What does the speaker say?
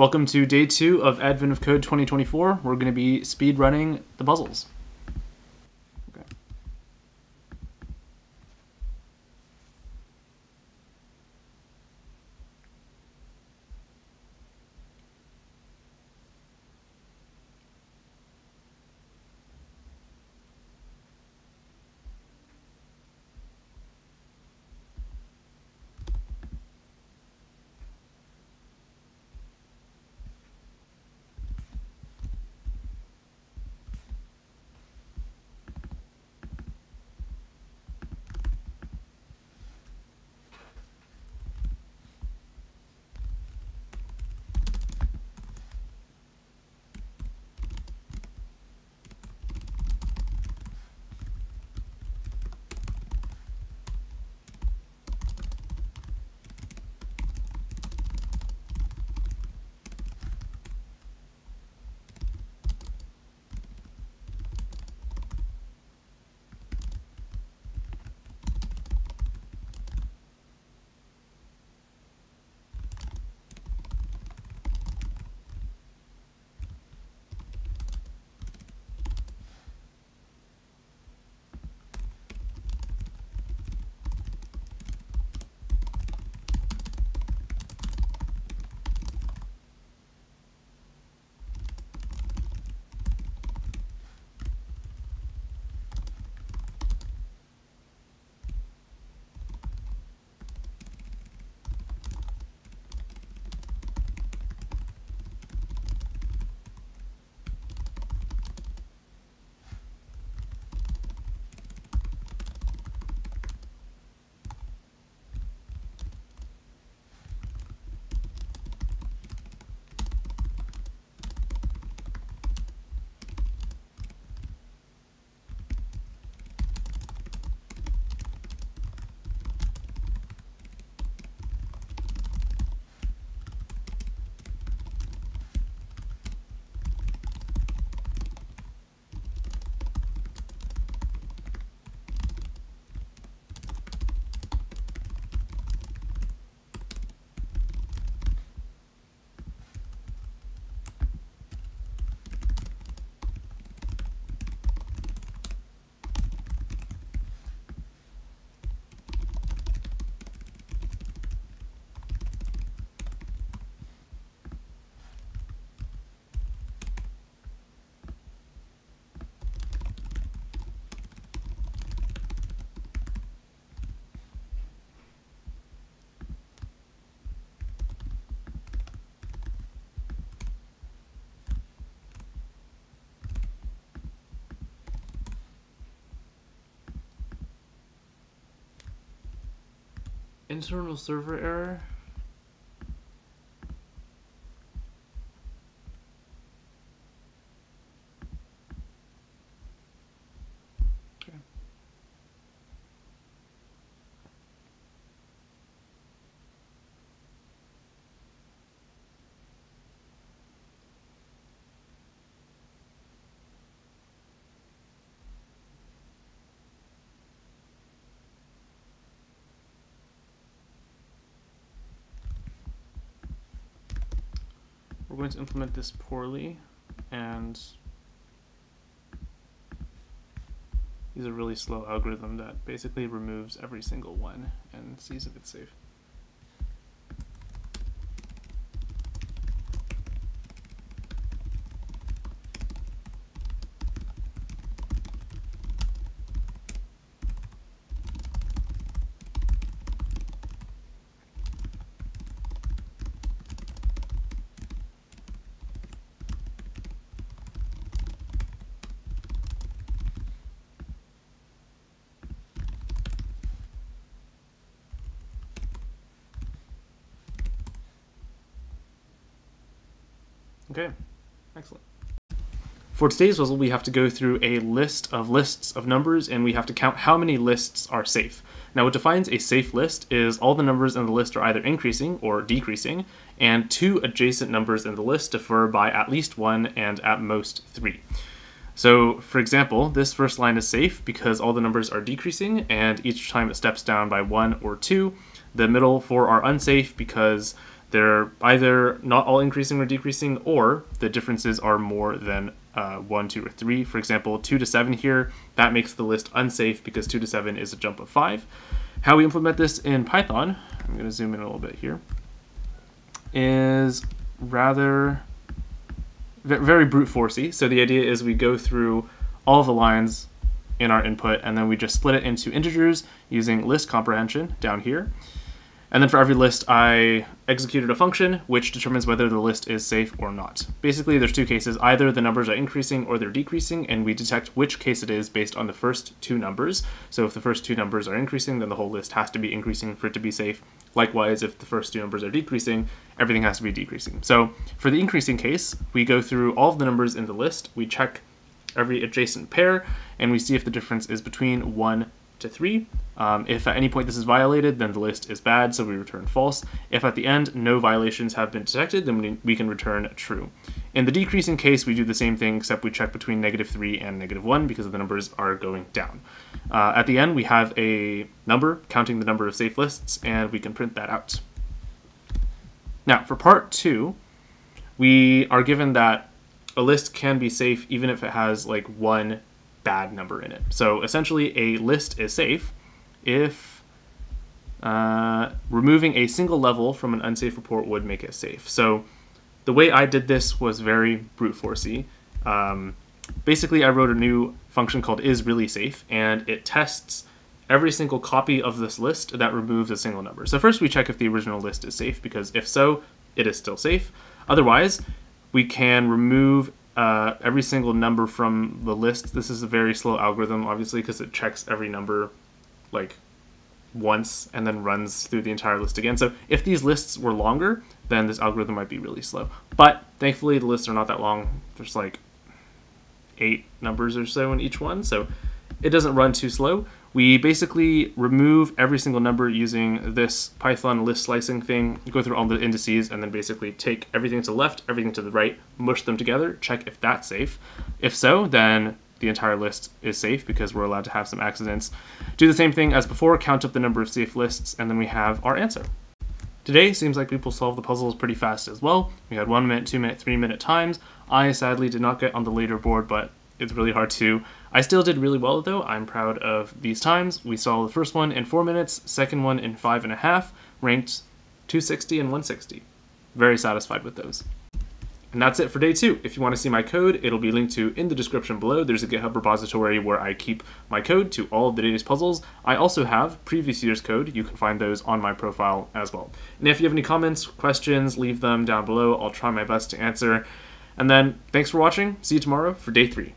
Welcome to day two of Advent of Code 2024. We're going to be speed running the puzzles. Internal server error. We're going to implement this poorly and use a really slow algorithm that basically removes every single one and sees if it's safe. Okay, excellent. For today's puzzle, we have to go through a list of lists of numbers and we have to count how many lists are safe. Now what defines a safe list is all the numbers in the list are either increasing or decreasing, and two adjacent numbers in the list differ by at least one and at most three. So for example, this first line is safe because all the numbers are decreasing and each time it steps down by one or two. The middle four are unsafe because they're either not all increasing or decreasing, or the differences are more than uh, 1, 2, or 3. For example, 2 to 7 here, that makes the list unsafe because 2 to 7 is a jump of 5. How we implement this in Python, I'm going to zoom in a little bit here, is rather very brute forcey. So the idea is we go through all the lines in our input and then we just split it into integers using list comprehension down here. And then for every list, I executed a function which determines whether the list is safe or not. Basically, there's two cases. Either the numbers are increasing or they're decreasing, and we detect which case it is based on the first two numbers. So if the first two numbers are increasing, then the whole list has to be increasing for it to be safe. Likewise, if the first two numbers are decreasing, everything has to be decreasing. So for the increasing case, we go through all of the numbers in the list, we check every adjacent pair, and we see if the difference is between 1 to 3. Um, if at any point this is violated, then the list is bad, so we return false. If at the end no violations have been detected, then we, can return true. In the decreasing case, we do the same thing, except we check between negative 3 and negative 1 because the numbers are going down. Uh, at the end, we have a number counting the number of safe lists, and we can print that out. Now, for part 2, we are given that a list can be safe even if it has like one bad number in it. So essentially, a list is safe if uh, removing a single level from an unsafe report would make it safe. So the way I did this was very brute forcey. Um, basically, I wrote a new function called is really safe, and it tests every single copy of this list that removes a single number. So first we check if the original list is safe, because if so, it is still safe. Otherwise, we can remove uh, every single number from the list. This is a very slow algorithm, obviously, because it checks every number like once and then runs through the entire list again. So if these lists were longer, then this algorithm might be really slow. But thankfully, the lists are not that long. There's like eight numbers or so in each one, so it doesn't run too slow. We basically remove every single number using this Python list slicing thing, go through all the indices, and then basically take everything to the left, everything to the right, mush them together, check if that's safe. If so, then the entire list is safe because we're allowed to have some accidents. Do the same thing as before, count up the number of safe lists, and then we have our answer. Today seems like people solve the puzzles pretty fast as well. We had one minute, two minute, three minute times. I sadly did not get on the leaderboard, but it's really hard to. I still did really well though. I'm proud of these times. We saw the first one in four minutes, second one in five and a half, ranked 260 and 160. Very satisfied with those. And that's it for day two. If you want to see my code, it'll be linked to in the description below. There's a GitHub repository where I keep my code to all of the day's puzzles. I also have previous year's code. You can find those on my profile as well. And if you have any comments, questions, leave them down below. I'll try my best to answer. And then thanks for watching. See you tomorrow for day three.